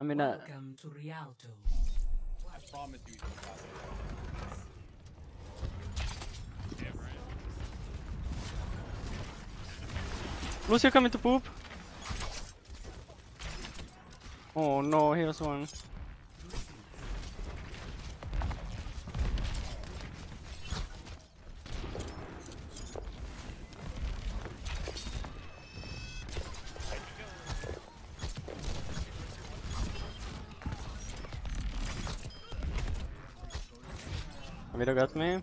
I mean, uh, Welcome to Rialto. I promise you. Lucio coming to poop. Oh no, here's one. Wieder got me.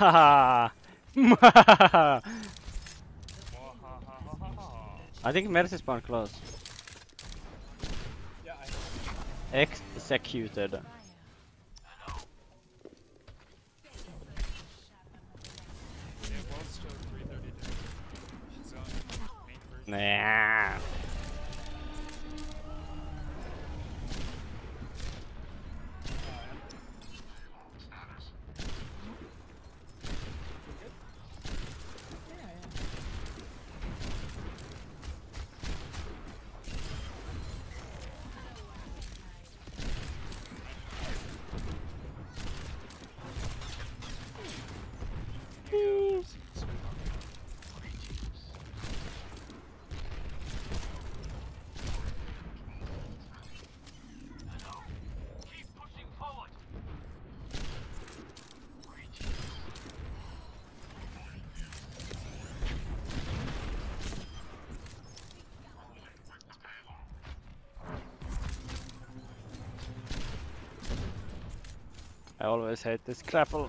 I think Mercy spawn close. Executed. Nah. I always hate this grapple.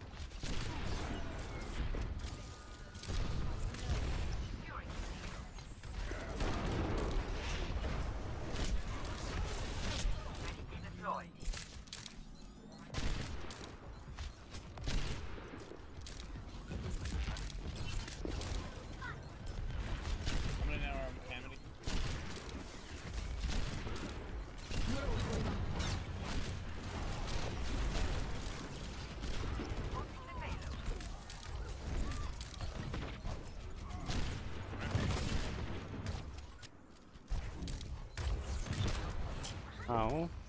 now.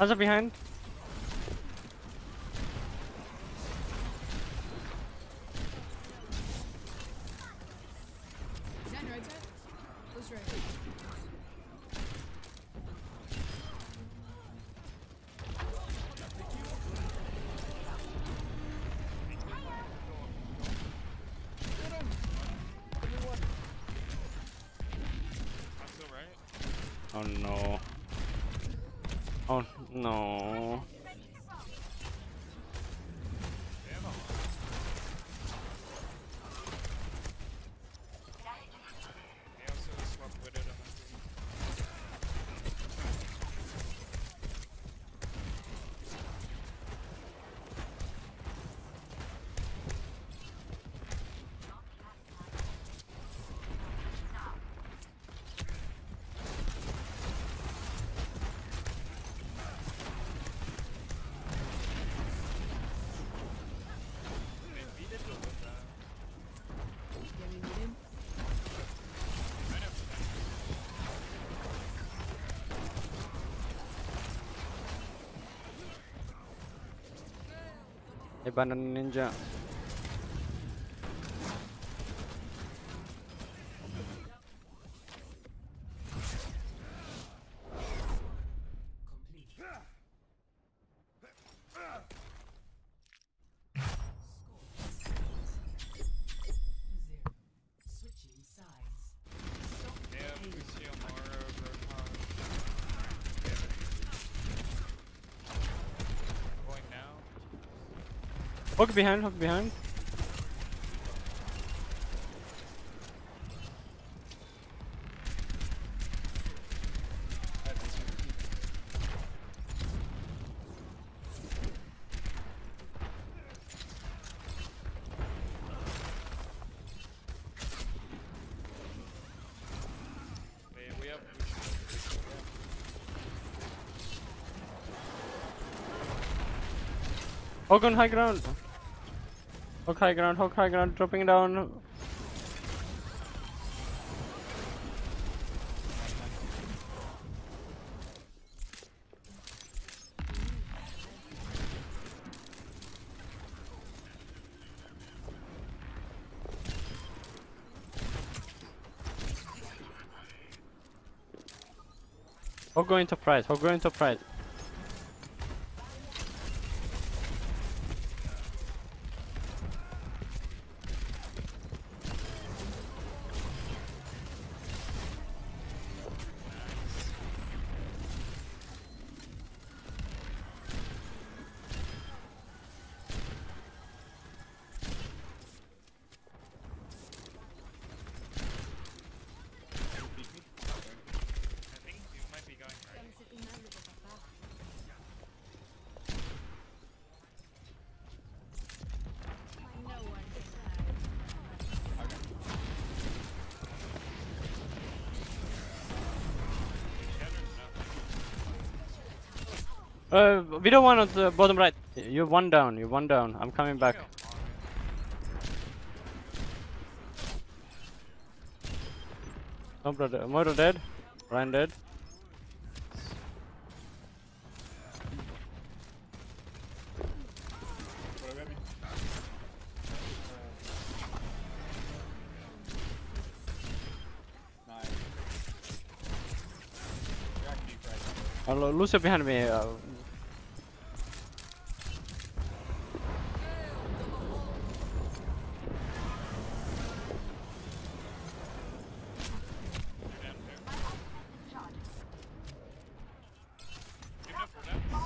How's it behind? Oh no. Oh no. Hey, banana ninja. Hook behind, hook behind. Hook on high ground. Hook high ground, hook high ground, dropping down. Hook going to pride, hook going to pride. Uh, we don't want on the bottom right. You're one down. You're one down. I'm coming back. No brother. Moira dead. Ryan dead. Lucio behind me. Uh,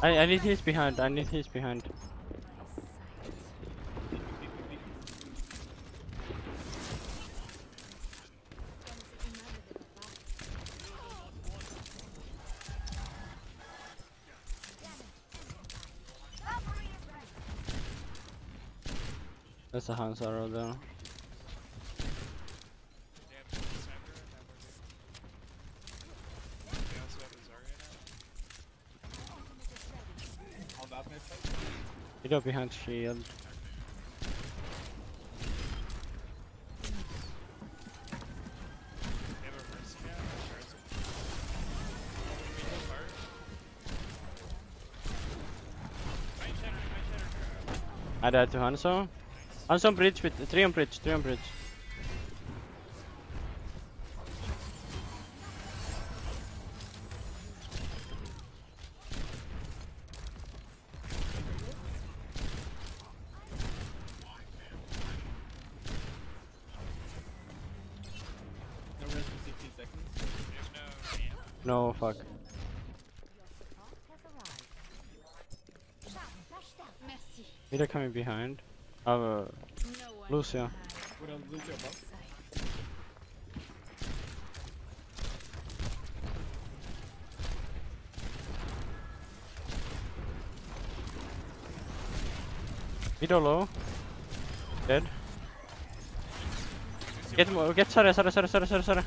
I I need his behind. I need his behind. That's a Hanzo arrow You go behind shield. I died to Hanzo. Hanzo on bridge with three on bridge. Three on bridge. No rest for 16 seconds. There's no No, fuck. Either coming behind. Uh, No one Lucio. Vito low. Dead. Get get sorry, sorry, sorry, sorry, sorry,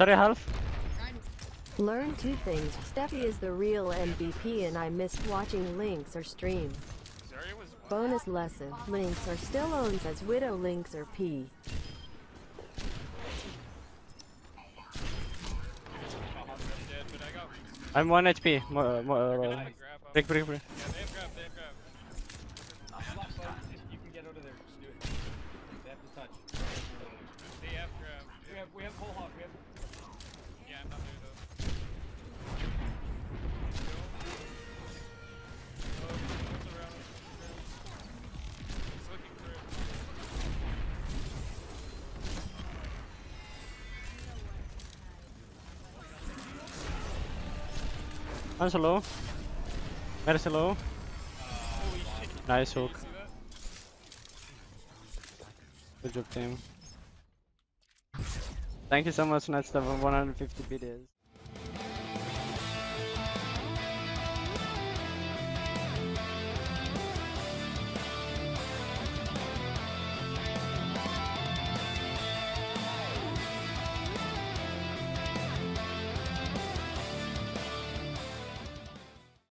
sorry. Sorry, half. Learn two things. Steffi is the real MVP and I missed watching LiNkzr stream. Zarya was what? Bonus lesson. LiNkzr still owns as Widow LiNkzr P. Dead, but I got weak. I'm 1 HP. Mo mo uh, gonna have grab up. break, break, break. Yeah, Hands low. Low. Nice hook. Good job, team. Thank you so much, Nets, for 150 videos.